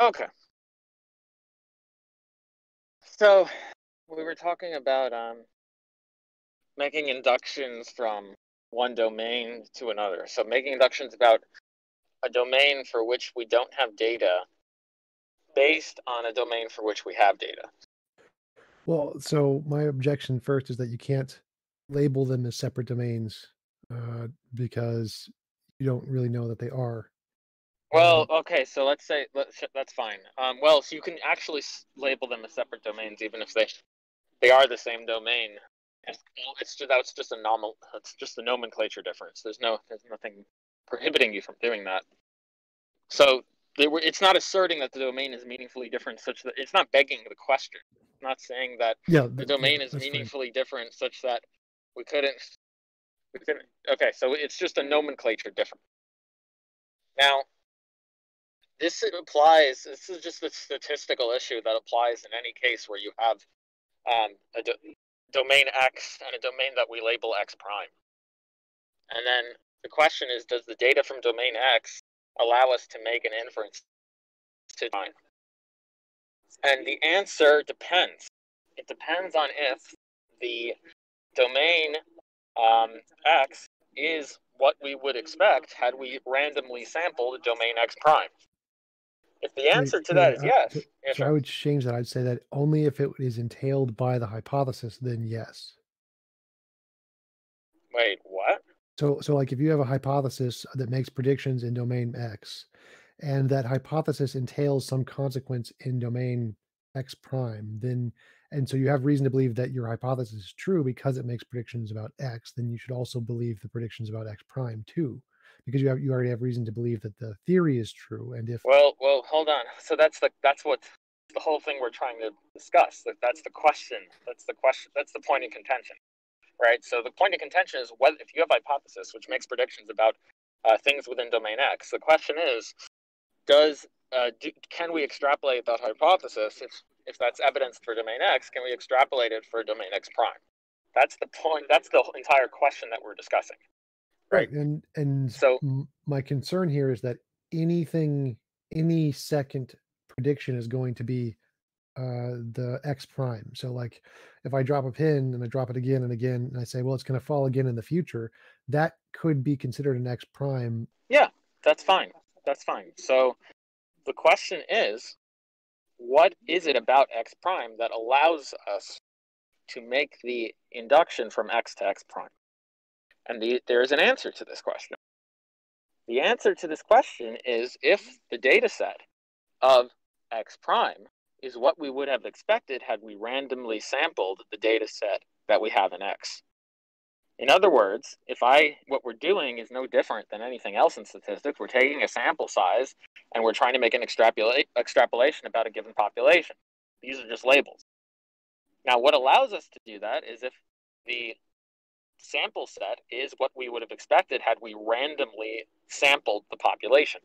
Okay. So we were talking about um, making inductions from one domain to another. So making inductions about a domain for which we don't have data based on a domain for which we have data. Well, so my objection first is that you can't label them as separate domains uh, because you don't really know that they are. Well, okay, so let's say let's, that's fine. Um, well, so you can actually label them as separate domains, even if they they are the same domain. It's, it's just that's just a normal. It's just a nomenclature difference. There's no there's nothing prohibiting you from doing that. So were, it's not asserting that the domain is meaningfully different, such that it's not begging the question. It's not saying that Yeah, the th- domain is meaningfully different, such that we couldn't. We couldn't. Okay, so it's just a nomenclature difference. Now, this applies. This is just a statistical issue that applies in any case where you have um, a do- domain X and a domain that we label X prime. And then the question is, does the data from domain X allow us to make an inference to prime? And the answer depends. It depends on if the domain um, X is what we would expect had we randomly sampled domain X prime. If the answer to that is I- yes, so- yeah, I would change that. I'd say that only if it is entailed by the hypothesis, then yes. Wait, what? So, so like if you have a hypothesis that makes predictions in domain X, and that hypothesis entails some consequence in domain X prime, then and so you have reason to believe that your hypothesis is true because it makes predictions about X, then you should also believe the predictions about X prime too, because you have you already have reason to believe that the theory is true. And if Well, well, hold on. So that's the that's what the whole thing we're trying to discuss. That that's the question. That's the question. That's the point in contention, right? So the point of contention is whether if you have a hypothesis which makes predictions about uh, things within domain X, the question is, does uh, do, can we extrapolate that hypothesis if if that's evidence for domain X? Can we extrapolate it for domain X prime? That's the point. That's the entire question that we're discussing. Right. and and So- m- my concern here is that anything any second prediction is going to be uh the x prime so like if i drop a pin and i drop it again and again and i say well it's going to fall again in the future that could be considered an x prime Yeah, That's fine. That's fine. So the question is, what is it about x prime that allows us to make the induction from x to x prime? And the, there is an answer to this question. The answer to this question is if the data set of x prime is what we would have expected had we randomly sampled the data set that we have in x. In other words, if I what we're doing is no different than anything else in statistics, we're taking a sample size and we're trying to make an extrapolate, extrapolation about a given population. These are just labels. Now, what allows us to do that is if the sample set is what we would have expected had we randomly sampled the population.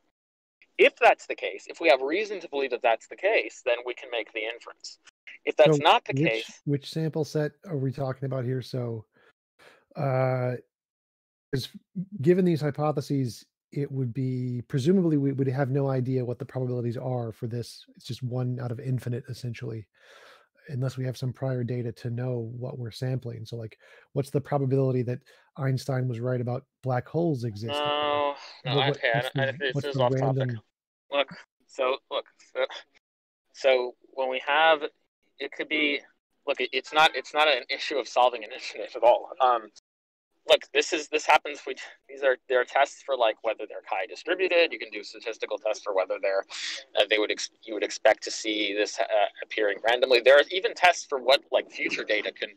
If that's the case, if we have reason to believe that that's the case, then we can make the inference. If that's So not the which case, which sample set are we talking about here so uh is given these hypotheses it would be presumably we would have no idea what the probabilities are for this it's just one out of infinite essentially unless we have some prior data to know what we're sampling so like what's the probability that einstein was right about black holes existing no, no, What- okay, what's don't, I, this is the off topic. Look, so look, so, so when we have, it could be, look, it, it's not, it's not an issue of solving an infinite at all. Um, look, this is this happens. We these are there are tests for like whether they're chi distributed. You can do statistical tests for whether they're uh, they would ex- you would expect to see this uh, appearing randomly. There are even tests for what like future data can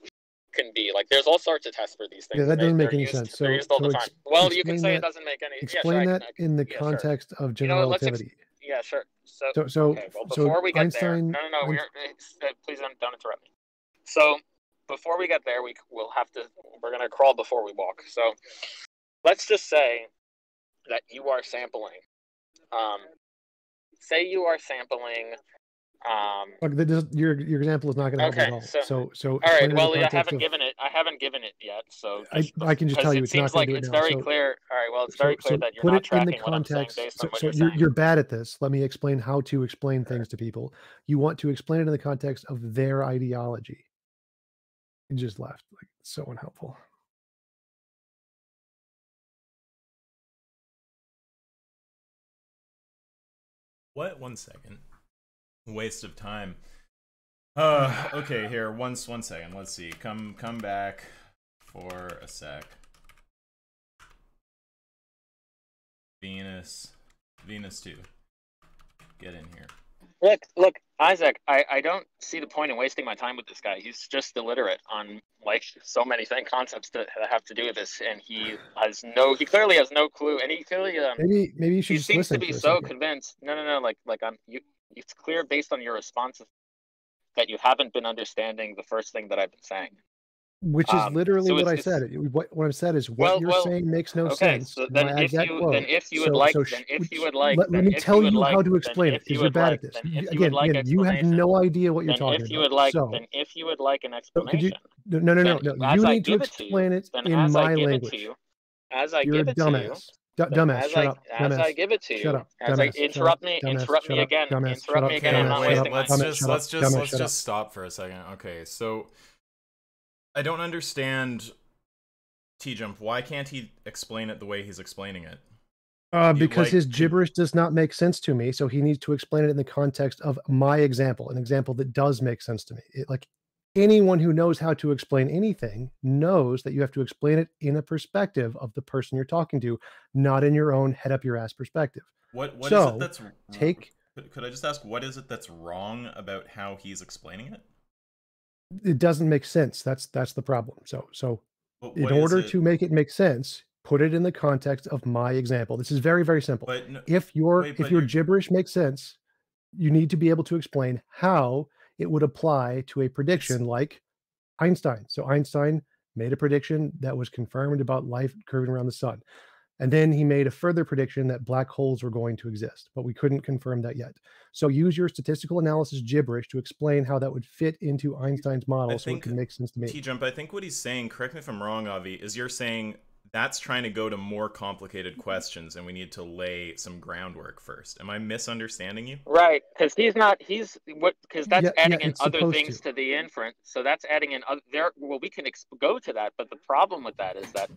can be. Like there's all sorts of tests for these things. Yeah, that doesn't make they're any used- sense. So- so. Well, you can say it that- doesn't make any. yeah, sure, explain I can- that I in the yeah, sure. context of You know general what, ex- relativity Yeah, sure. So, so so okay, well, so we get there, einstein no, no, no, Einst- we're, uh, please don't, don't interrupt me. So, before we get there, we will have to, we're going to crawl before we walk. So, let's just say that you are sampling. Um, say you are sampling. Um, Look, your your example is not going to help Okay, at all. so- So so all right. in the Well, I haven't of- given it. I haven't given it yet. So, I- just I can just tell you it it's seems gonna like it it's now, very so clear. All right. well, it's very So, clear so that you're put not it in the tracking what I'm context. based So, on what so you're you're, you're bad at this. Let me explain how to explain things to people. You want to explain it in the context of their ideology. You just left. Like so unhelpful. What? One second. Waste of time. Uh, okay, here. Once, one second. Let's see. Come, come back for a sec. Venus, Venus two. Get in here. Look, look, Isaac. I, I don't see the point in wasting my time with this guy. He's just illiterate on like so many thing concepts that have to do with this, and he has no. He clearly has no clue, and he clearly um, Maybe maybe you should he seems to be so second. convinced. No, no, no. Like, like I'm. You. It's clear based on your responses that you haven't been understanding the first thing that I've been saying. Which is Um, literally so what I said. What, what I've said is what Well, you're well, saying makes no okay, sense. so then if you quote. then if you would So- like so then if you would like let, let me if you tell you like, how to explain it if you because you're bad like, at this. You- if you would again, like again, you have no idea what you're then talking if you about. would like so, then if you would like an so you? explanation, No, no, no, no. no. You I need to give it to you, explain it in as my I give language. it to you, as I You're give a it to you, dumbass. Dumbass. as Shut I up. as I Dumbass. give it to you, Shut up. as I Dumbass. Interrupt up. me, Dumbass. interrupt me again, Dumbass. interrupt me again. I'm not Shut wait, up. wasting my let's just let's just let's just stop for a second. Okay, so I don't understand T Jump. Why can't he explain it the way he's explaining it? Uh, because like, his gibberish does not make sense to me, so he needs to explain it in the context of my example, an example that does make sense to me. It, like anyone who knows how to explain anything knows that you have to explain it in a perspective of the person you're talking to, not in your own head up your ass perspective. What what is So, it that's take- Could, could I just ask what is it that's wrong about how he's explaining it? It doesn't make sense. That's that's the problem. So so in order to make it make sense, put it in the context of my example. This is very very simple. but no, if your wait, if your you're- gibberish makes sense, you need to be able to explain how it would apply to a prediction like Einstein. So Einstein made a prediction that was confirmed about life curving around the sun. And then he made a further prediction that black holes were going to exist, but we couldn't confirm that yet. So use your statistical analysis gibberish to explain how that would fit into Einstein's model so it think can make sense to me. T Jump, I think what he's saying, correct me if I'm wrong, Avi, is you're saying that's trying to go to more complicated mm-hmm. questions and we need to lay some groundwork first. Am I misunderstanding you? Right, because he's not. He's what? Because that's Yeah, yeah, adding in other things to. to. the inference. So that's adding in other. There. Well, we can ex- go to that, but the problem with that is that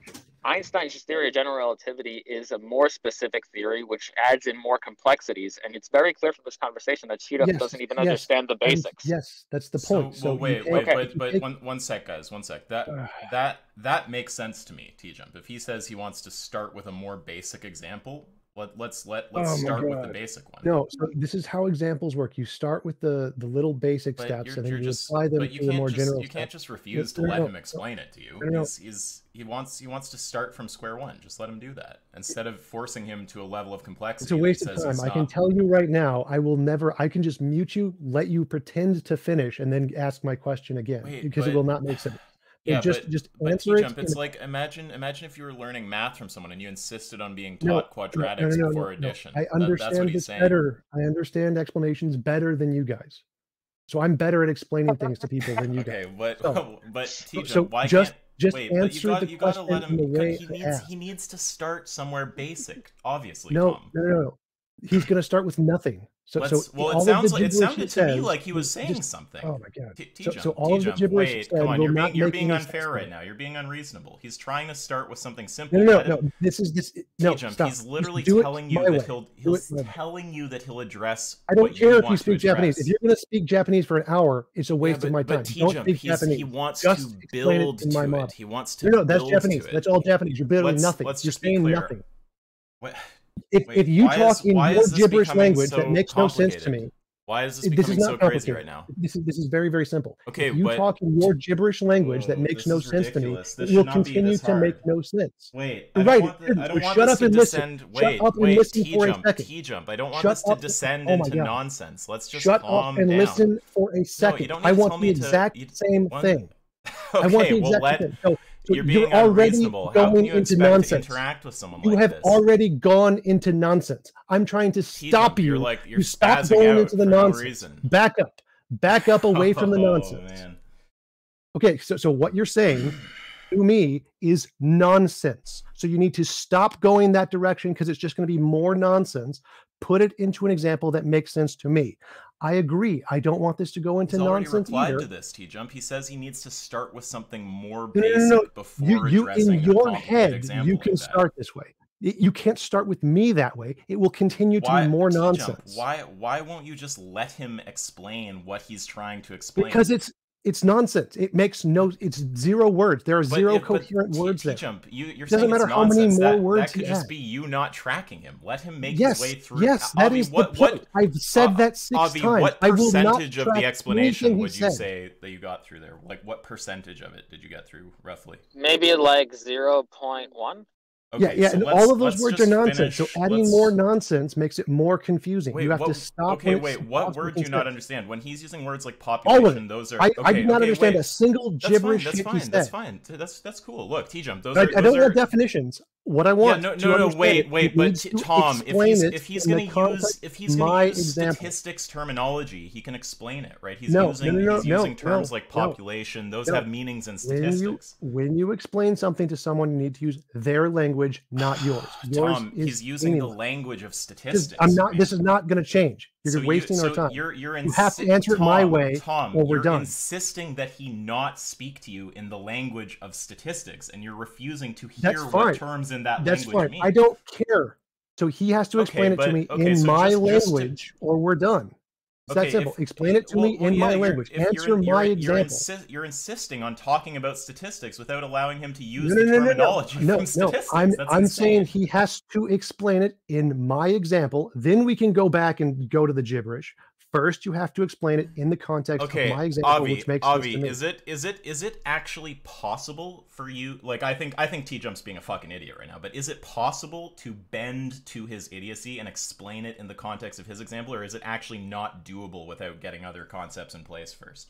Einstein's theory of general relativity is a more specific theory, which adds in more complexities. And it's very clear from this conversation that Cheetah Yes, doesn't even yes, understand the And basics. yes, that's the point. So, well, you wait, wait, Okay. but but take- one one sec, guys, one sec. That Ugh. that that makes sense to me, T Jump. If he says he wants to start with a more basic example, let let's let let's Oh start with the basic one. No, so this is how examples work. You start with the the little basic but steps, and then you're just apply them you to the more just general you can't just refuse to let him explain it to you. He's, he's he wants he wants to start from square one. Just let him do that instead of forcing him to a level of complexity. It's a waste of time. I can tell you right now, I will never. I can just mute you, let you pretend to finish, and then ask my question again Wait, because it will not make sense. Yeah, just but, just answer it. It's like imagine imagine if you were learning math from someone and you insisted on being taught no, quadratics no, no, before addition. I That- understand this saying. better. I understand explanations better than you guys. So I'm better at explaining things to people than you Okay, guys. but So- but So, T-Jump, so why just can't just wait? But you answer got the you got to let him. in the way he needs he needs to start somewhere basic. Obviously, No, Tom. no, no, no. He's going to start with nothing. So, Let's, so well, it sounds like it sounded to me like he was saying just- something. Oh my god. T- So, so all of the gibberish wait, said come on, you're being, you're being unfair right now. You're being unreasonable. He's trying to start with something simple. No, no, no, no. This is this. No, T-Jump, stop. he's literally telling you that he'll he's telling you that he'll address. I don't care if you speak Japanese. If you're going to speak Japanese for an hour, it's a waste yeah, but, of my but time. T-Jump, don't speak Japanese. he wants Just to build in my to it. He wants to No, no, that's Japanese. That's all Japanese. You're building nothing. let's you're just be saying nothing. If, Wait, if you talk is- in your gibberish language, so that makes no sense to me. Why is this This is not so crazy right now? This is this is very very simple. Okay, if you but talk in your gibberish language that Oh, makes no sense to me, ridiculous. This it will should not be continue to make no sense. wait, I right, the. I don't want shut this up to and listen. descend. Shut Wait, up and listen for a second. T jump. I don't want Shut this to descend oh into God. nonsense. Let's just Shut calm up and down. listen for a second. don't I to want tell the me to- exact you- same thing. okay, I want the well, let, same. So, so you're being already unreasonable. How going you into nonsense. interact with someone You like have this? already gone into nonsense. I'm trying to stop jump, you. You're like you're you stop spazzing going into the for no nonsense. Back up. Back up away from the Oh, nonsense. man. Okay, so so what you're saying to me is nonsense. So you need to stop going that direction because it's just going to be more nonsense. Put it into an example that makes sense to me. I agree. I don't want this to go into He's already nonsense replied either. to this, T Jump. He says he needs to start with something more No, no, basic no, no. before You, you addressing in your head, you can that. start this way. You can't start with me that way. It will continue to Why, be more nonsense. Why why won't you just let him explain what he's trying to explain? Because it's it's nonsense. It makes no. It's zero words. There are But zero if- coherent T- words there. T-Jump, you, you're Doesn't saying matter it's how many nonsense. more that, words that could you just add. be you not tracking him. Let him make Yes, his way through. yes, Uh, that Avi, is what, the point. What, I've said uh, that six Avi, times. what I will not percentage of the explanation would you said. say that you got through there? Like, what percentage of it did you get through, roughly? Maybe like zero point one. Yeah, Okay, yeah, so and all of those words are nonsense. finish- so adding let's- more nonsense makes it more confusing. Wait, you have what, to stop. Okay, wait. What word do you not understand? When he's using words like population, those are. I, okay, I do not okay, understand wait. a single That's fine. gibberish That's fine. That's fine. That's that's cool. Look, T Jump. Those I, are. I don't are, want definitions. What I want. Yeah, no, to no, no. Wait, wait. But to Tom, if he's if he's going to use if he's going to use example. statistics terminology, he can explain it, right? He's No, using no, no, he's using terms like population. Those have meanings in statistics. When you when you explain something to someone, you need to use their language, not yours. Yours Tom, he's using the language of statistics. I'm not. This is not going to change. You're So you- wasting so our time. You're, you're You have to answer it my way, Tom, or we're done. insisting that he not speak to you in the language of statistics, and you're refusing to hear what terms in that That's language fine. mean. I don't care. So he has to Okay, explain it to me okay, in so my just- just to- language, or we're done. It's Okay, that simple. if- explain it to well- me well, in yeah, my you're- language. if you're- Answer you're, my you're, example. insi- you're insisting on talking about statistics without allowing him to use no, the no, no, no, no, terminology no, from no. I'm That's I'm insane. saying he has to explain it in my example. Then we can go back and go to the gibberish. First, you have to explain it in the context okay, of my example, Avi, which makes Avi, sense to me. is it is it is it actually possible for you? Like, I think I think T Jump's being a fucking idiot right now. But is it possible to bend to his idiocy and explain it in the context of his example, or is it actually not doable without getting other concepts in place first?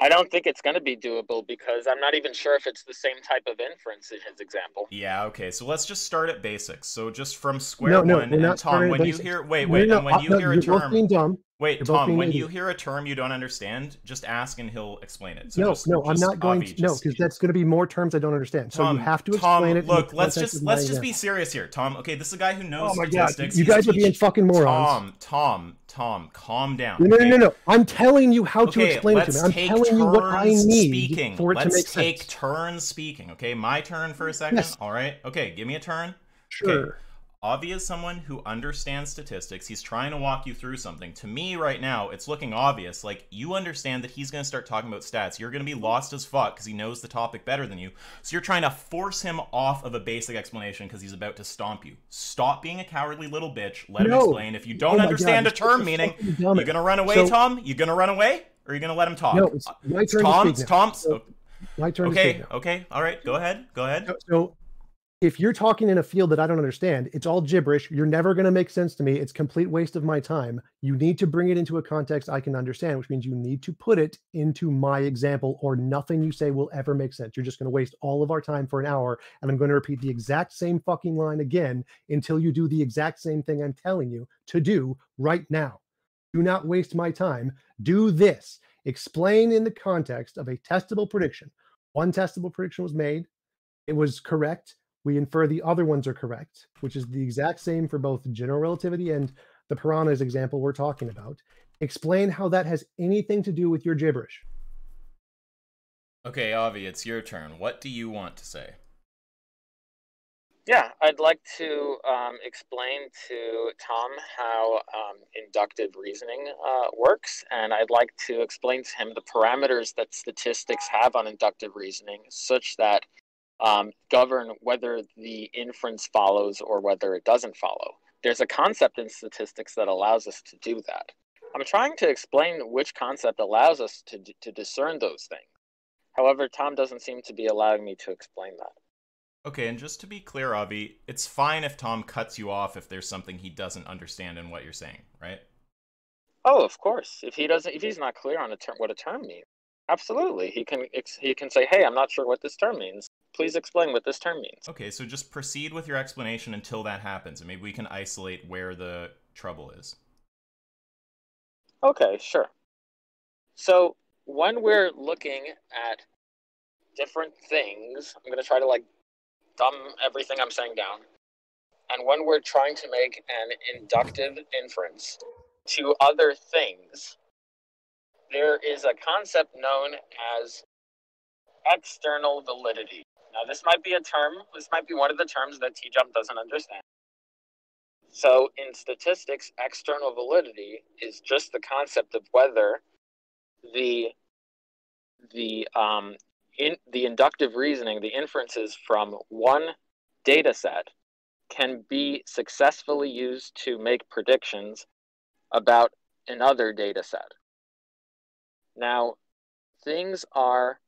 I don't think it's going to be doable because I'm not even sure if it's the same type of inference in his example. Yeah, okay. So let's just start at basics. So just from square No, no, one, we're and not Tom, starting at when you hear wait, wait, no, and when uh, you no, hear a you're both term, being dumb. Wait, Tom, when you hear a term you don't understand, just ask and he'll explain it. So no, just, no, I'm not going Avi, to. No, because that's going to be more terms I don't understand. So Tom, you have to Tom, explain it. Look, let's just let's just be serious here, Tom. Okay, this is a guy who knows Oh my god, statistics. you He's guys are being fucking morons. Tom, Tom, Tom, calm down. No, no, no, okay? no, no. I'm telling you how to Okay, explain it to let's me. I'm take telling you what I turns need speaking. for it let's to make take sense. turns speaking. Okay, my turn for a second. Yes. All right. Okay, give me a turn. Sure. Avi is someone who understands statistics. He's trying to walk you through something. To me, right now, it's looking obvious. Like, you understand that he's going to start talking about stats. You're going to be lost as fuck because he knows the topic better than you. So you're trying to force him off of a basic explanation because he's about to stomp you. Stop being a cowardly little bitch. Let him explain. If you Oh don't my understand God, a term meaning, you're going to run away, So- Tom? You're going to run away? Or are you going to let him talk? No, it's my turn Tom, to speak now. Tom, So, my turn to okay, okay, all right, go ahead, go ahead. So, so if you're talking in a field that I don't understand, it's all gibberish. You're never going to make sense to me. It's complete waste of my time. You need to bring it into a context I can understand, which means you need to put it into my example, or nothing you say will ever make sense. You're just going to waste all of our time for an hour, and I'm going to repeat the exact same fucking line again until you do the exact same thing I'm telling you to do right now. Do not waste my time. Do this. Explain in the context of a testable prediction. One testable prediction was made. It was correct. We infer the other ones are correct, which is the exact same for both general relativity and the piranhas example we're talking about. Explain how that has anything to do with your gibberish. Okay, Avi, it's your turn. What do you want to say? Yeah, I'd like to um, explain to Tom how um, inductive reasoning uh, works, and I'd like to explain to him the parameters that statistics have on inductive reasoning, such that um, govern whether the inference follows or whether it doesn't follow. There's a concept in statistics that allows us to do that. I'm trying to explain which concept allows us to, to discern those things. However, Tom doesn't seem to be allowing me to explain that. Okay, and just to be clear, Avi, it's fine if Tom cuts you off if there's something he doesn't understand in what you're saying, right? Oh, of course. If he doesn't, if he's not clear on a term, what a term means, absolutely, he can he can say, "Hey, I'm not sure what this term means. Please explain what this term means." Okay, so just proceed with your explanation until that happens, and maybe we can isolate where the trouble is. Okay, sure. So when we're looking at different things. I'm going to try to like dumb everything I'm saying down. And when we're trying to make an inductive inference to other things, there is a concept known as external validity. Now, this might be a term, this might be one of the terms that T-Jump doesn't understand. So, in statistics, external validity is just the concept of whether the the um, in the inductive reasoning, the inferences from one data set can be successfully used to make predictions about another data set. Now, things are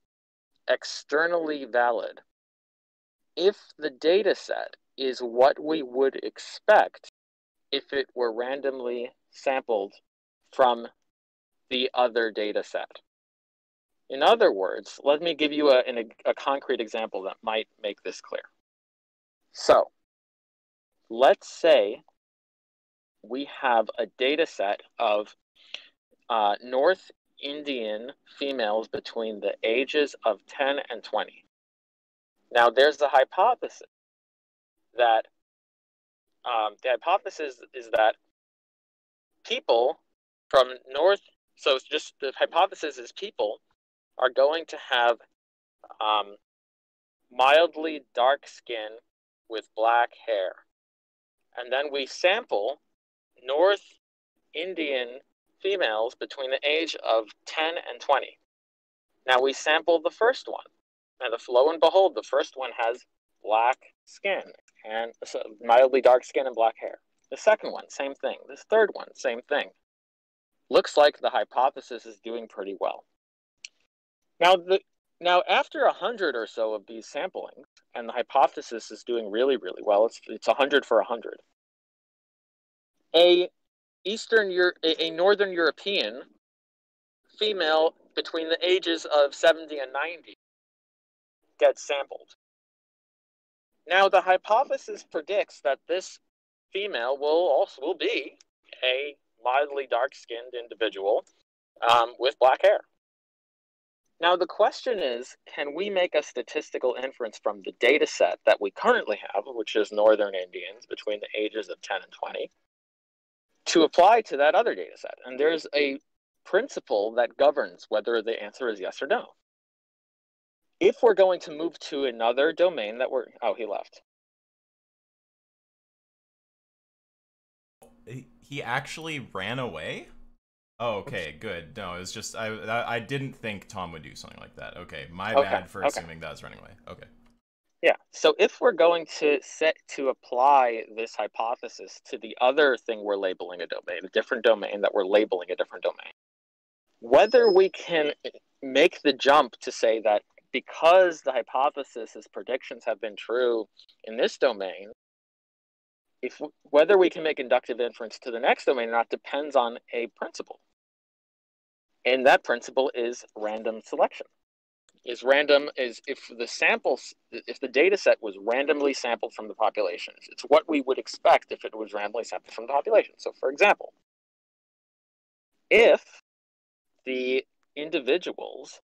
externally valid if the data set is what we would expect if it were randomly sampled from the other data set. In other words, let me give you a, a, a concrete example that might make this clear. So, let's say we have a data set of uh, North Indian females between the ages of 10 and 20. Now, there's the hypothesis that um, the hypothesis is that people from North, so it's just the hypothesis is people are going to have um, mildly dark skin with black hair. And then we sample North Indian females between the age of 10 and 20. Now we sample the first one. And the, lo and behold, the first one has black skin and mildly dark skin and black hair. The second one, same thing. This third one, same thing. Looks like the hypothesis is doing pretty well. Now, the, now after a hundred or so of these samplings, and the hypothesis is doing really, really well. It's it's a hundred for a hundred. A Eastern Euro- a, a Northern European female between the ages of 70 and 90 gets sampled. Now the hypothesis predicts that this female will also will be a mildly dark-skinned individual um, with black hair. Now, the question is can we make a statistical inference from the data set that we currently have, which is Northern Indians between the ages of 10 and 20, to apply to that other data set? And there's a principle that governs whether the answer is yes or no. If we're going to move to another domain that we're. Oh, he left. He actually ran away? Oh, okay, good. No, it's just I I didn't think Tom would do something like that. Okay, my Okay, bad for okay. assuming that was running away. Okay. Yeah. So if we're going to set to apply this hypothesis to the other thing we're labeling a domain, a different domain that we're labeling a different domain, whether we can make the jump to say that because the hypothesis's predictions have been true in this domain, if whether we can make inductive inference to the next domain or not depends on a principle. And that principle is random selection is random is if the samples if the data set was randomly sampled from the populations it's what we would expect if it was randomly sampled from the population so for example if the individuals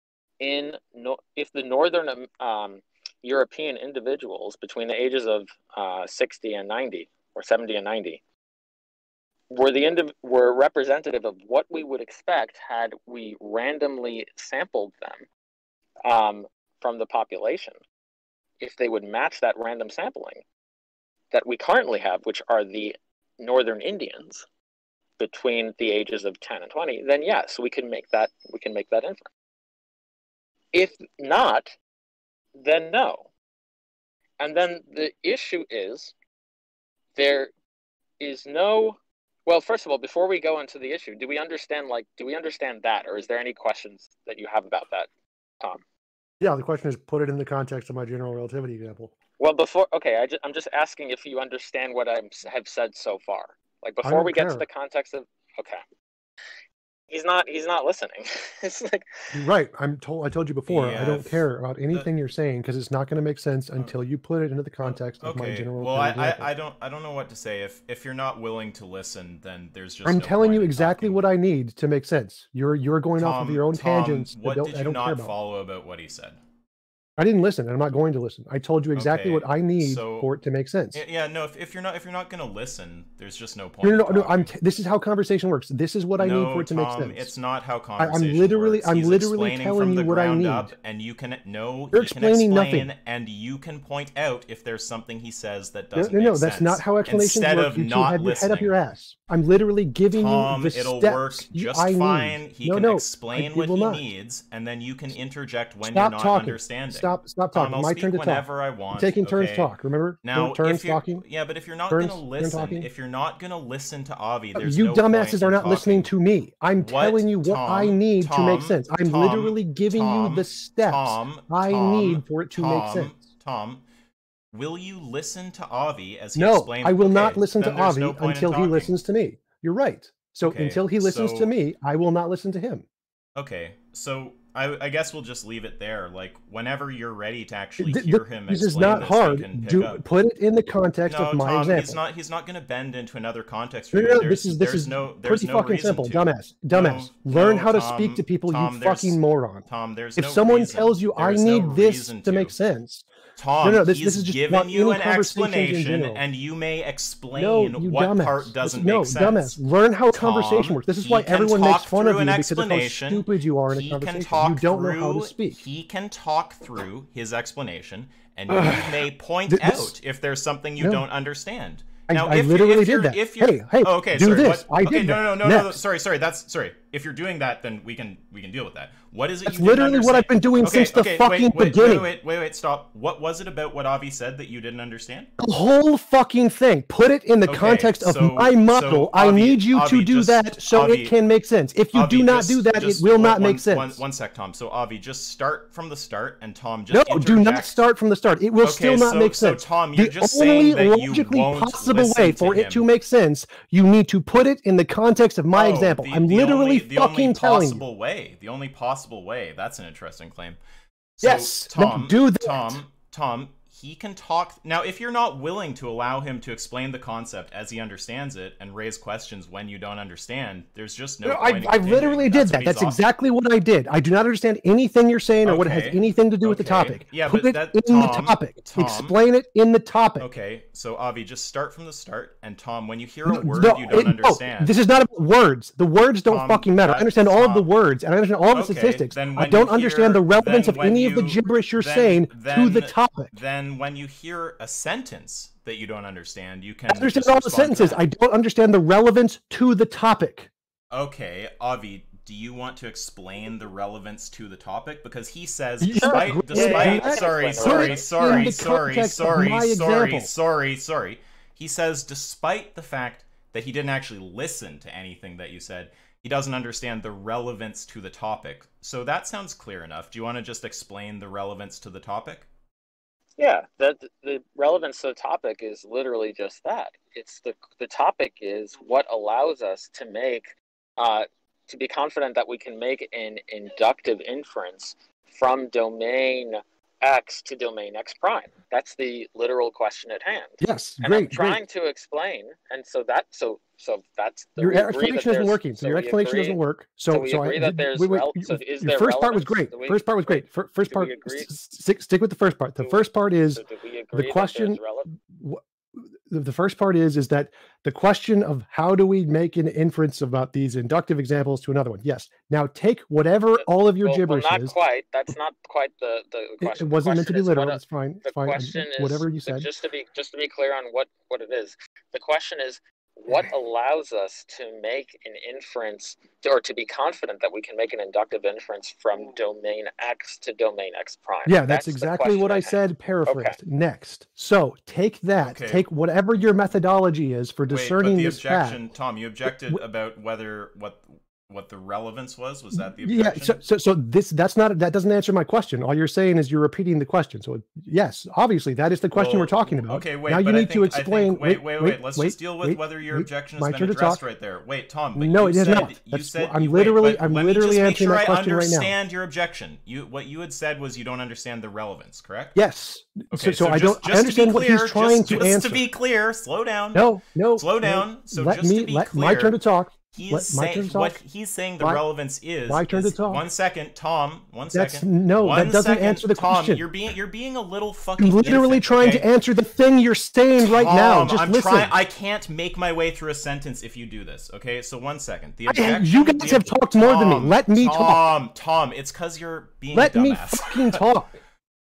in no, if the northern um, um, european individuals between the ages of uh, 60 and 90 or 70 and 90 were the indiv- were representative of what we would expect had we randomly sampled them um, from the population, if they would match that random sampling that we currently have, which are the northern Indians between the ages of 10 and 20, then yes, we can make that we can make that inference. If not, then no. And then the issue is there is no well, first of all, before we go into the issue, do we understand like do we understand that or is there any questions that you have about that, Tom? Yeah, the question is put it in the context of my general relativity example. Well, before okay, I am just asking if you understand what I have said so far. Like before we get to the context of okay, he's not he's not listening. it's like Right. I'm told I told you before, I don't care about anything you're saying because it's not going to make sense oh. until you put it into the context of my Okay. general Well, I, I. I don't I don't know what to say. If if you're not willing to listen, then there's just I'm no telling you exactly talking. what I need to make sense. You're you're going off of your own Tom, tangents. that What don't, did I you don't care not about. follow about what he said? I didn't listen, and I'm not going to listen. I told you exactly Okay, what I need so- for it to make sense. Yeah, no. If, if you're not if you're not gonna listen, there's just no point. No, no, no, no. I'm. T- this is how conversation works. This is what I need for it to Tom, make sense. It's not how conversation. I'm literally- works. I'm He's literally telling you what I need. up, and you can no. You're can explaining explain, nothing. and you can point out if there's something he says that doesn't no, no. sense. That's not how explanations Instead work. of You not had your head up your ass. I'm literally giving Tom, you the it'll steps work just I fine. Need. He no, can no, explain what he needs, and then you can interject when you're not understanding. Stop. Stop Tom, talking. I'll My turn to talk. whenever I want. Taking turns okay? talk. Remember? Now, turns talking. yeah, but if you're not Turns- gonna listen, talking. if you're not gonna listen to Avi, uh, there's no. you no dumbasses are not listening to me. I'm What? telling you what I Tom, need to make sense. I'm Tom, literally giving Tom, you the steps Tom, I need for it to make sense. Tom, will you listen to Avi as he No, explains? I will okay, not listen to Avi no until he listens to me. You're right. So Okay, until he listens so- to me, I will not listen to him. Okay, so I, I guess we'll just leave it there. Like whenever you're ready to actually hear th- him this explain is not this, hard. Do up. put it in the context no, of my Tom, example. he's not. He's not going to bend into another context. For No, no, no, this is this is no. There's pretty no fucking simple. to. Dumbass, dumbass. No, Learn no, how to Tom, speak to people, Tom, you fucking moron. Tom, there's If no someone reason. tells you I There's no need this to make sense, Tom, No, no, this- he's this is just given you an explanation, and you may explain no, you what dumbass. part doesn't no, make sense. dumbass. Learn how Tom, conversation works. This is why everyone makes fun of through you an because of how explanation. stupid you are in a he conversation. can talk you don't through, know how to speak. He can talk through his explanation, and you may point this- out if there's something you No. don't understand. I- Now, I if literally you're, if did that. If Hey, hey, oh, okay, do sorry, this. What, I okay, did no, no, no, no, no, sorry, sorry. That's sorry. If you're doing that, then we can we can deal with that. What is it? That's you didn't literally what I've been doing Okay, since the okay, fucking wait, wait, beginning. Wait, wait, wait, wait, stop. What was it about what Avi said that you didn't understand? The whole fucking thing. Put it in the Okay, context of so- my model. so, I Avi- need you to do just- that so Avi- it can make sense. If you Avi, do not just- do that, just it will one- not make sense. One, one sec, Tom. So Avi, just start from the start, and Tom just no, do not start from the start. It will still not so- make so, sense. Tom, you're the just only saying logically possible way for it to make sense, you need to put it in the context of my Oh, example. I'm literally the only possible way. The only possible way. That's an interesting claim. So, Yes, Tom. do that. Tom. Tom. He can talk now. If you're not willing to allow him to explain the concept as he understands it and raise questions when you don't understand, there's just no. No, I, I literally did that. That's exactly what I did. I do not understand anything you're saying or what it has anything to do with the topic. Yeah, Put but it that- in the topic. Tom- Explain it in the topic. Okay, so Avi, just start from the start, and Tom, when you hear No, a word no, you don't it- no, understand, this is not about words. The words don't Tom, fucking matter. I understand all of the words and I understand all the Okay, statistics. then I don't you understand the relevance of any of the you- gibberish you're then- saying to the topic. then when you hear a sentence that you don't understand, you can I understand all the sentences. I don't understand the relevance to the topic. Okay, Avi, do you want to explain the relevance to the topic? Because he says, Yeah, despite, great. despite, Yeah, sorry, sorry, sorry, sorry, sorry, sorry, sorry, sorry. He says, despite the fact that he didn't actually listen to anything that you said, he doesn't understand the relevance to the topic. So that sounds clear enough. Do you want to just explain the relevance to the topic? Yeah, that the relevance to the topic is literally just that. It's the the topic is what allows us to make uh, to be confident that we can make an inductive inference from domain x to domain x prime. That's the literal question at hand. Yes, And I'm great, trying great. to explain, and so that so so that's Your agree that explanation isn't working. So, your explanation agree- doesn't work. So, so we so agree I, that there's wait, wait, rel- you- so your there first part was great. We- first part was great. Fir- First part, stick, stick with the first part. The first part is So do we agree that question- rele- the first part is is that the question of how do we make an inference about these inductive examples to another one? Yes. Now take whatever all of your well, well, gibberish not is. quite. That's not quite the the question. it The wasn't meant to be literal what a- it's fine. the fine. question is whatever you said. just to be just to be clear on what what it is. The question is what allows us to make an inference to, or to be confident that we can make an inductive inference from domain x to domain x prime? Yeah that's, the exactly what question i said. Paraphrased. Next. So take that. Okay. take whatever your methodology is for Wait, but discerning the this fact. objection, Tom, you objected Wh- about whether what what the relevance was. Was that the yeah objection? so, so so this that's not that doesn't answer my question all you're saying is you're repeating the question so yes obviously that is the question Well, we're talking about Okay, wait. now you I need to think- I think- explain wait, wait, wait, Let's wait, just deal with wait, whether your wait. objection has been addressed right there. Wait, Tom. But No, you it is said, not. You That's- said I'm wait, literally- I'm literally just answering sure that question right now. understand your objection. You what you had said was you don't understand the relevance, correct? yes Okay, so, so, i don't just i to understand what he's trying just, to just answer to be clear, slow down. no no Slow down. So just to be clear, my turn to talk He's What, saying what he's saying the relevance is. my turn to is- talk. One second, Tom. One That's second. no, that doesn't second, answer the Tom, question. you're being you're being a little fucking. I'm literally infant, trying okay? to answer the thing you're saying right now. Just I'm listen. trying. I can't make my way through a sentence if you do this. Okay, so one second. The I- you guys have talked more than me. Let me talk. Tom, Tom, it's because you're being Let me fucking talk.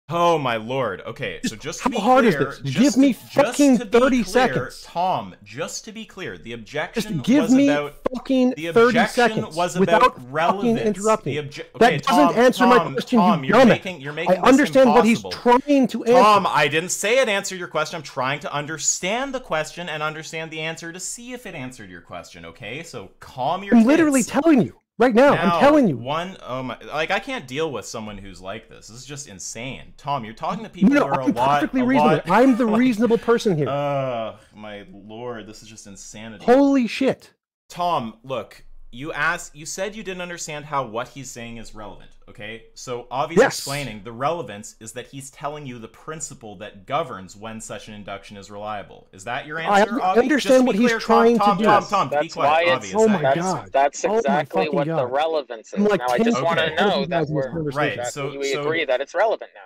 Oh my lord. Okay, so just to How be hard is this? just Give me just fucking to be 30 clear, seconds. Tom, just to be clear, the objection Just give was me about fucking the 30 seconds was without about fucking relevance. interrupting. Obje- That okay, doesn't Tom, answer my question, Tom, you you're dumbass. making you're making I understand what he's trying to answer. Tom, I didn't say it answered your question. I'm trying to understand the question and understand the answer to see if it answered your question. Okay, so calm your. I'm literally telling you right now. Now, I'm telling you. One, oh my, like I can't deal with someone who's like this. This is just insane. Tom, you're talking to people No, who are I'm a lot, perfectly a reasonable. lot- I'm the reasonable person here. Uh, my lord, this is just insanity. Holy shit. Tom, look, you asked, you said you didn't understand how what he's saying is relevant. Okay, so Avi's Yes. explaining the relevance is that he's telling you the principle that governs when such an induction is reliable. Is that your answer? un- Avi? understand what be he's clear, trying to Tom, do. Tom, Yes, Tom, Tom, be that's quiet. why it's- is Oh my that's, God. That's Oh exactly fucking what the relevance is. Like now, I 10 just want to know that we're. Right, that so- we so- agree that it's relevant now.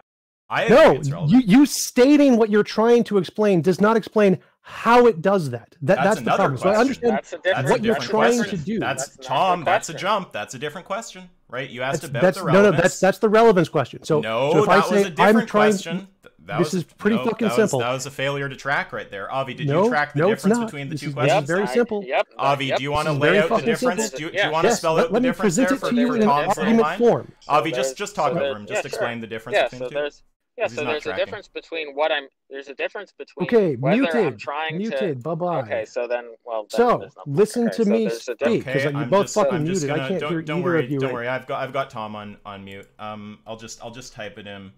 I No, you, you stating what you're trying to explain does not explain how it does that. That That's that's, the another problem. So I understand. That's a That's a what you're different trying question. to do. That's, That's not the Tom. That's a jump. That's a different question, right? You asked That's, about that's the no, no. That's that's the relevance question. So no, so if that I was say a different I'm trying, question. That this was, is pretty no, fucking that was- simple. that was a failure to track right there. Avi, did No, you track the no, it's difference not. between the This two is- questions? very I- simple. Yep. Avi, yep. do you want to lay out the difference? simple. Do you, do you want to yes, spell let, out let the me difference present there it for, to you for in an Tom's argument form. Avi, So just just talk so over him. Just yeah, explain sure. the difference Yeah. between So the two. There's yeah. So not there's a difference between what I'm. There's a difference between Okay, whether I'm muted, trying to. muted. Bye bye. Okay, so then, well, then So no- listen okay, to so me speak because Okay, you I'm both just, fucking I'm muted. I gonna, can't don't, hear don't either worry, of you. don't right worry. I've got I've got Tom on on mute. Um, I'll just I'll just type it in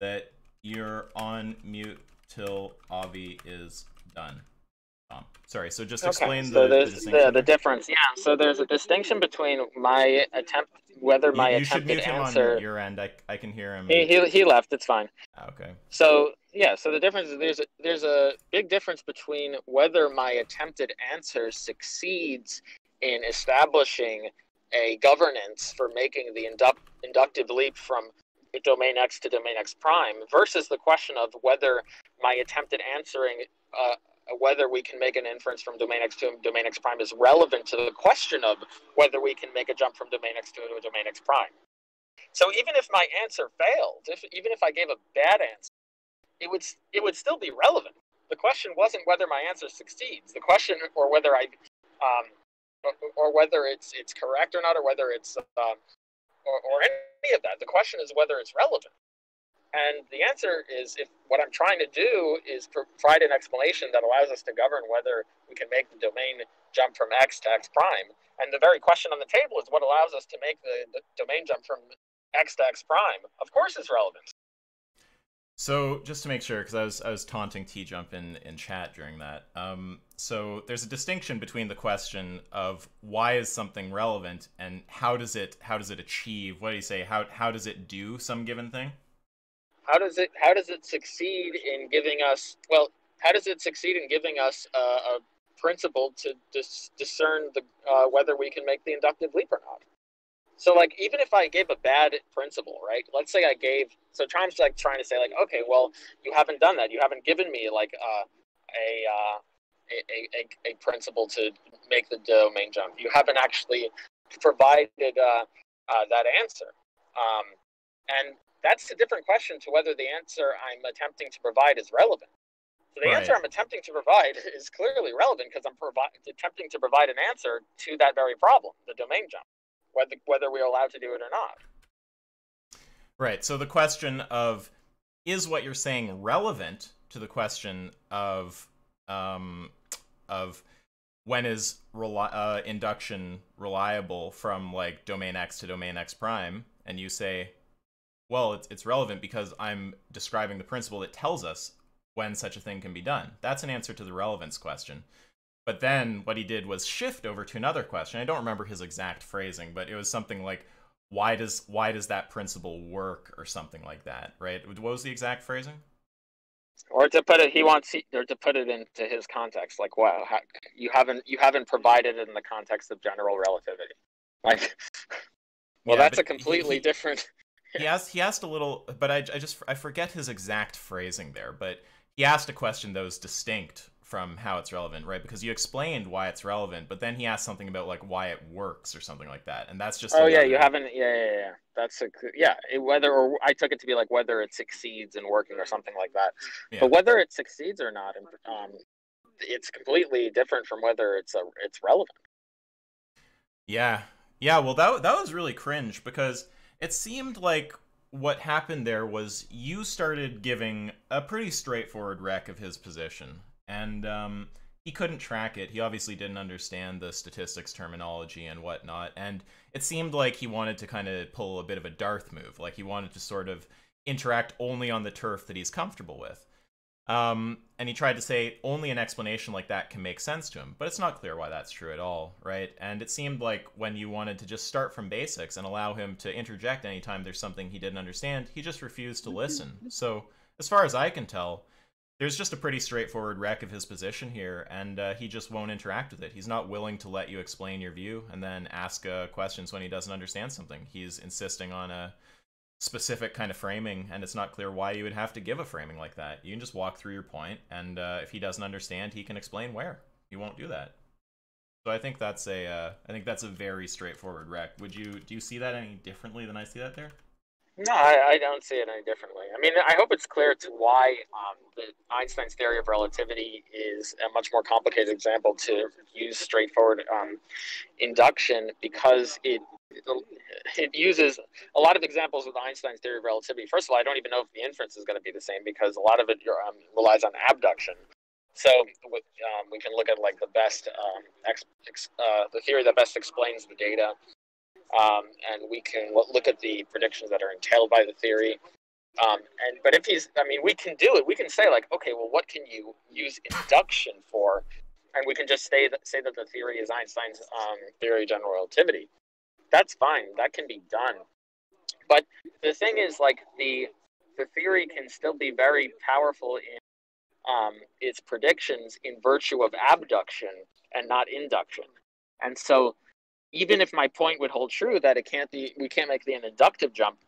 that you're on mute till Avi is done. Sorry. So just explain okay, the, so the there's distinction. the, the difference. Yeah, so there's a distinction between my attempt, whether my you, you should attempted mute him answer. on your end. I, I can hear him. He, he he left. It's fine. Ah, okay. So yeah, so the difference is there's a, there's a big difference between whether my attempted answer succeeds in establishing a governance for making the induct, inductive leap from domain X to domain X prime versus the question of whether my attempted answering uh, whether we can make an inference from domain X to domain X prime is relevant to the question of whether we can make a jump from domain X to a domain X prime. So even if my answer failed, if, even if I gave a bad answer, it would it would still be relevant. The question wasn't whether my answer succeeds. The question, or whether I, um, or, or whether it's it's correct or not, or whether it's um, or, or any of that. The question is whether it's relevant. And the answer is if what I'm trying to do is provide an explanation that allows us to govern whether we can make the domain jump from X to X prime. And the very question on the table is what allows us to make the, the domain jump from X to X prime. Of course, it's relevant. So just to make sure, because I was I was taunting T Jump in in chat during that. Um, so there's a distinction between the question of why is something relevant and how does it how does it achieve? What do you say? How how does it do some given thing? How does it how does it succeed in giving us well? How does it succeed in giving us uh, a principle to dis- discern the uh, whether we can make the inductive leap or not? So like even if I gave a bad principle, right? Let's say I gave so Tom's like trying to say like, okay, well you haven't done that. You haven't given me like uh, a, uh, a, a a principle to make the domain jump. You haven't actually provided uh, that answer, um, and that's a different question to whether the answer I'm attempting to provide is relevant. So the Right. answer I'm attempting to provide is clearly relevant because I'm provi- attempting to provide an answer to that very problem, the domain jump, whether whether we're allowed to do it or not. Right. So the question of is what you're saying relevant to the question of um, of when is reli- uh, induction reliable from like domain X to domain X prime, and you say, well, it's it's relevant because I'm describing the principle that tells us when such a thing can be done. That's an answer to the relevance question. But then what he did was shift over to another question. I don't remember his exact phrasing, but it was something like why does why does that principle work or something like that, right? What was the exact phrasing? or to put it he wants or to put it into his context like wow how, you haven't you haven't provided it in the context of general relativity like well Yeah, that's a completely he- different he asked he asked a little but I, I just i forget his exact phrasing there but he asked a question that was distinct from how it's relevant right because you explained why it's relevant but then he asked something about like why it works or something like that and that's just oh yeah you haven't yeah yeah yeah that's a yeah it, whether or i took it to be like whether it succeeds in working or something like that Yeah. but whether it succeeds or not um it's completely different from whether it's a it's relevant Yeah. Yeah, well that that was really cringe because it seemed like what happened there was you started giving a pretty straightforward wreck of his position and um he couldn't track it. He obviously didn't understand the statistics terminology and whatnot, and it seemed like he wanted to kind of pull a bit of a Darth move. Like he wanted to sort of interact only on the turf that he's comfortable with. Um, and he tried to say only an explanation like that can make sense to him, but it's not clear why that's true at all, right? And it seemed like when you wanted to just start from basics and allow him to interject anytime there's something he didn't understand, he just refused to listen. So, as far as I can tell, there's just a pretty straightforward wreck of his position here, and uh, he just won't interact with it. He's not willing to let you explain your view and then ask uh, questions when he doesn't understand something. He's insisting on a specific kind of framing, and it's not clear why you would have to give a framing like that. You can just walk through your point, and uh, if he doesn't understand, he can explain where. He won't do that. So I think that's a, uh, I think that's a very straightforward wreck. Would you do you see that any differently than I see that there? No, I, I don't see it any differently. I mean, I hope it's clear to why um, the Einstein's theory of relativity is a much more complicated example to use straightforward um, induction because it it uses a lot of examples with Einstein's theory of relativity. First of all, I don't even know if the inference is going to be the same because a lot of it um, relies on abduction. So um, we can look at like the best um, ex, ex, uh, the theory that best explains the data um, and we can look at the predictions that are entailed by the theory. Um, and but if he's, I mean, we can do it. We can say like, okay, well, what can you use induction for? And we can just say that say that the theory is Einstein's um, theory of general relativity. That's fine. That can be done. But the thing is, like the the theory can still be very powerful in um, its predictions in virtue of abduction and not induction. And so even if my point would hold true that it can't be we can't make the an inductive jump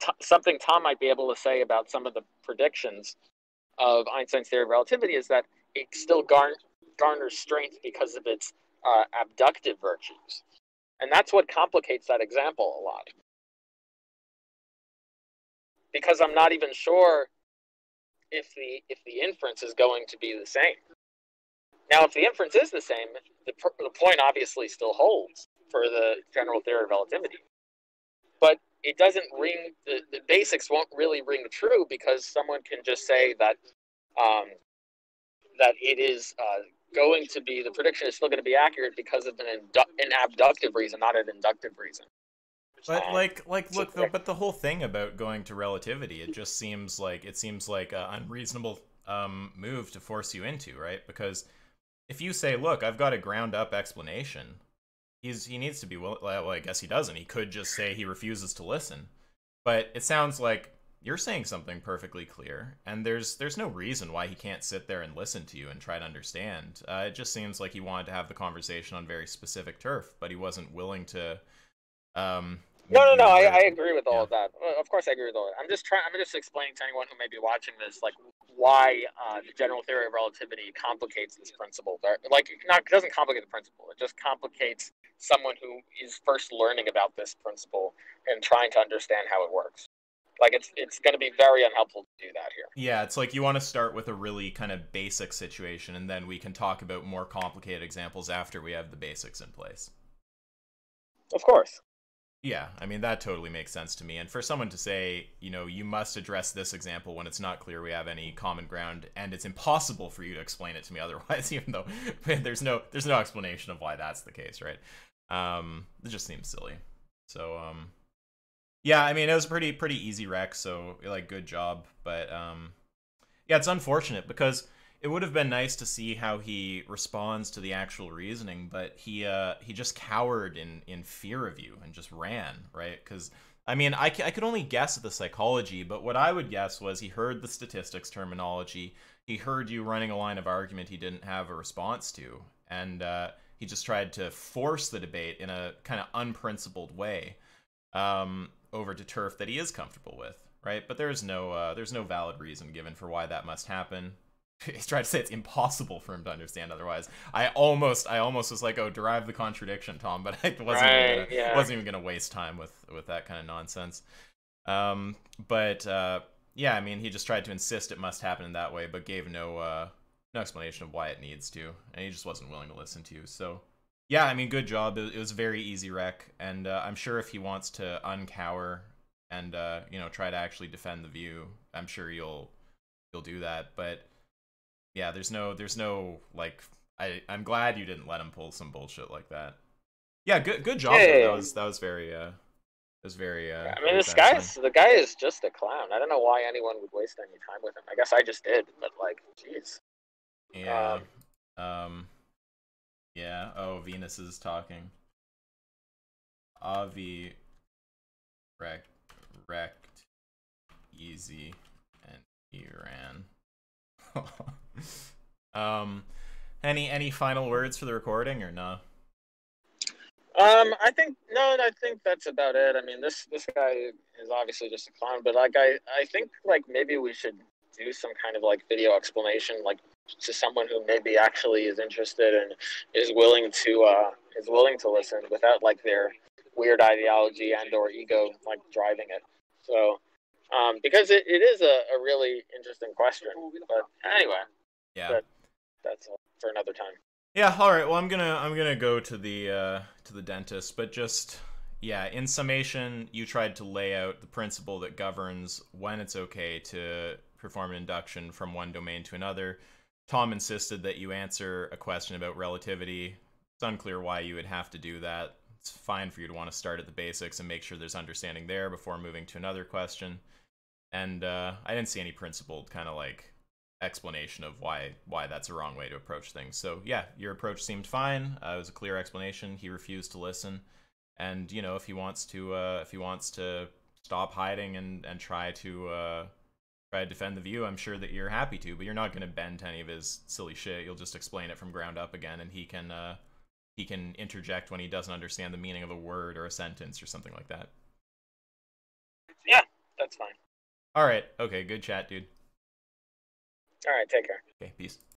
t- something tom might be able to say about some of the predictions of einstein's theory of relativity is that it still garn- garners strength because of its uh, abductive virtues and that's what complicates that example a lot because i'm not even sure if the if the inference is going to be the same now, if the inference is the same, the, the point obviously still holds for the general theory of relativity. But it doesn't ring, the, the basics won't really ring true because someone can just say that um, that it is uh, going to be, the prediction is still going to be accurate because of an, indu- an abductive reason, not an inductive reason. But Um, like, like, look, though, but the whole thing about going to relativity, it just seems like it seems like an unreasonable um, move to force you into, right? Because if you say, "Look, I've got a ground up explanation," he's he needs to be. Well, I guess he doesn't. He could just say he refuses to listen. But it sounds like you're saying something perfectly clear, and there's there's no reason why he can't sit there and listen to you and try to understand. Uh, it just seems like he wanted to have the conversation on very specific turf, but he wasn't willing to. Um, No, no, no. I, I agree with all Yeah. of that. Of course, I agree with all that. I'm just trying. I'm just explaining to anyone who may be watching this, like why uh, the general theory of relativity complicates this principle. Like, not it doesn't complicate the principle. It just complicates someone who is first learning about this principle and trying to understand how it works. Like, it's it's going to be very unhelpful to do that here. Yeah, it's like you want to start with a really kind of basic situation, and then we can talk about more complicated examples after we have the basics in place. Of course. Yeah, I mean, that totally makes sense to me. And for someone to say, you know, you must address this example when it's not clear we have any common ground, and it's impossible for you to explain it to me otherwise, even though there's no there's no explanation of why that's the case, right? Um, it just seems silly. So, um, yeah, I mean, it was a pretty pretty easy wreck, so like good job. But um, yeah, it's unfortunate because it would have been nice to see how he responds to the actual reasoning, but he uh he just cowered in in fear of you and just ran, right? Because I mean, I, I could only guess at the psychology, but what I would guess was he heard the statistics terminology. He heard you running a line of argument he didn't have a response to, and uh, he just tried to force the debate in a kind of unprincipled way um, over to turf that he is comfortable with, right? But there's no uh, there's no valid reason given for why that must happen. He's trying to say it's impossible for him to understand otherwise. I almost I almost was like, oh, derive the contradiction, Tom, but I wasn't Right, even gonna, yeah. wasn't even gonna waste time with with that kind of nonsense. Um, but uh, yeah, I mean, he just tried to insist it must happen in that way, but gave no uh, no explanation of why it needs to, and he just wasn't willing to listen to you. So yeah, I mean, good job. It, was a very easy wreck, and uh, I'm sure if he wants to uncower and uh, you know try to actually defend the view, I'm sure you'll you'll do that. But yeah, there's no there's no like I I'm glad you didn't let him pull some bullshit like that. Yeah, good good job. Yeah, That was that was very uh that was very uh. I mean, this guy's the guy is just a clown. I don't know why anyone would waste any time with him. I guess I just did, but like, jeez. Yeah. Um. Yeah. Oh, Venus is talking. Avi. Wrecked. Wrecked. Easy. And he ran. um. Any any final words for the recording or no? Um, I think no, I think that's about it. I mean, this this guy is obviously just a clown, but like I I think like maybe we should do some kind of like video explanation, like to someone who maybe actually is interested and is willing to uh is willing to listen without like their weird ideology and or ego like driving it. So, um, because it, it is a, a really interesting question. But anyway, Yeah. But- that's all for another time. Yeah, all right. Well, I'm gonna I'm gonna go to the uh, to the dentist, but just yeah. In summation, you tried to lay out the principle that governs when it's okay to perform an induction from one domain to another. Tom insisted that you answer a question about relativity. It's unclear why you would have to do that. It's fine for you to want to start at the basics and make sure there's understanding there before moving to another question. And uh, I didn't see any principled kind of like explanation of why why that's a wrong way to approach things. So yeah, your approach seemed fine. Uh, it was a clear explanation. He refused to listen, and you know if he wants to uh, if he wants to stop hiding and and try to uh, try to defend the view, I'm sure that you're happy to. But you're not going to bend to any of his silly shit. You'll just explain it from ground up again, and he can uh, he can interject when he doesn't understand the meaning of a word or a sentence or something like that. Yeah, that's fine. All right. Okay. Good chat, dude. All right, take care. Okay. Peace.